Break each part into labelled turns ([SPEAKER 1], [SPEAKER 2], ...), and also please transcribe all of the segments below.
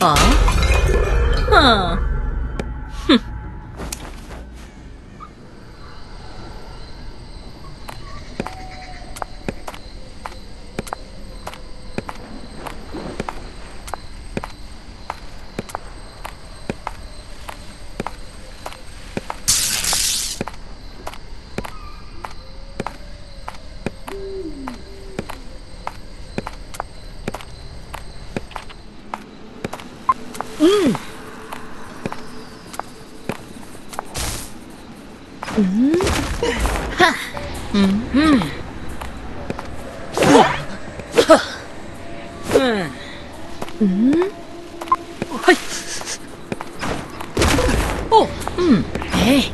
[SPEAKER 1] 啊？哼，はい。お、うん、え。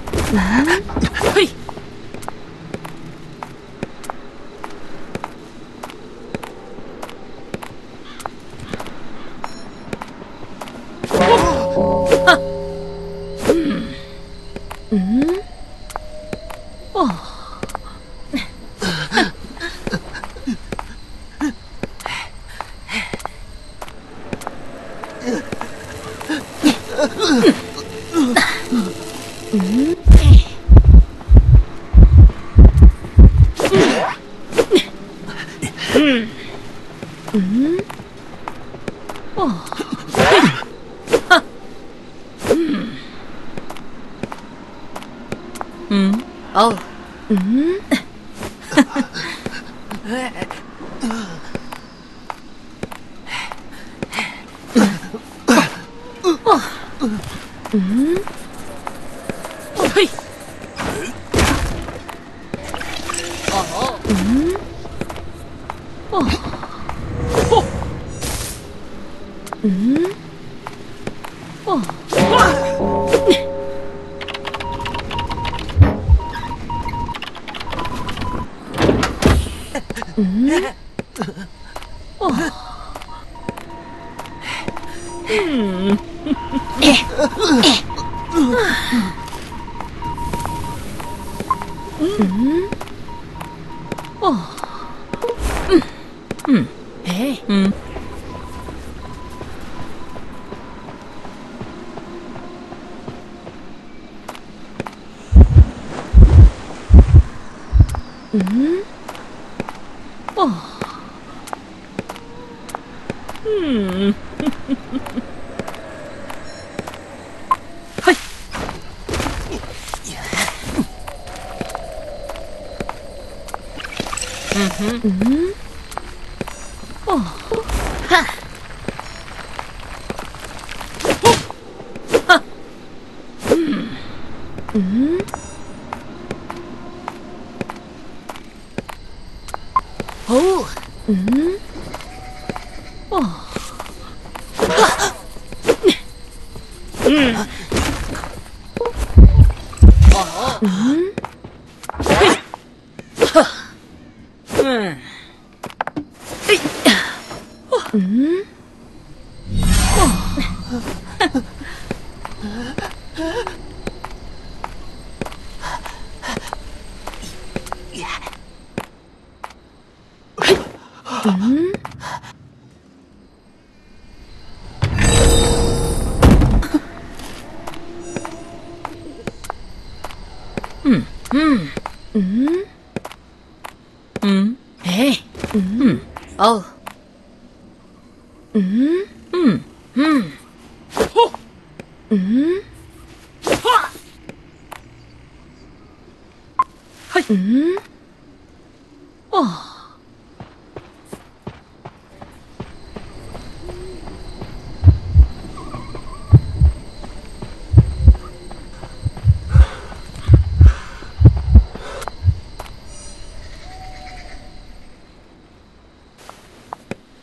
[SPEAKER 1] 음? 어. 음. 음. 어. 음. 음. 哦，哦，嗯，哦，哇。嗯，哦，嗯，嗯，哦，嗯，嗯，哎，嗯，嗯。哦，嗯，嘿，嗯哼，嗯， 哦，哈，哦，哈，嗯，嗯。哦，嗯，哦，嗯，嗯，嘿，哈，嗯，嗯，哦，嗯，嗯。嗯。嗯。嗯，哎，嗯。哦，うん、うん、うん。ほっうん。ははい。うん。あ。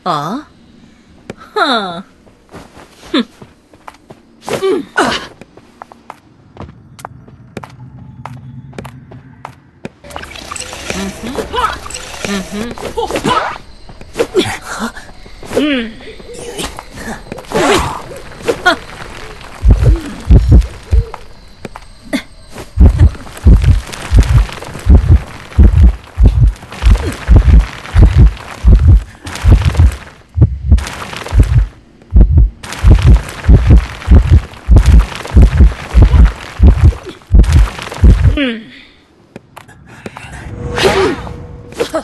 [SPEAKER 1] ああ哼，哼，嗯，嗯哼，哈，嗯哼，嚯，哈，嗯，嗯。哼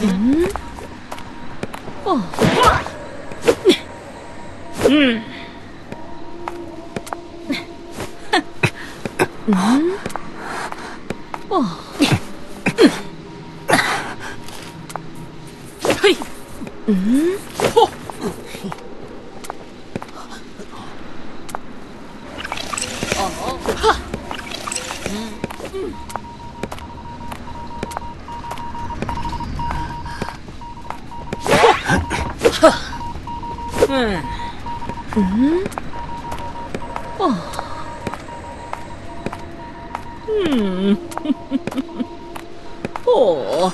[SPEAKER 1] 嗯，哦，嗯，嗯，哦。嘿，嗯，嚯，哦，哈，嗯嗯，嗯，嗯，哦，嗯，哦。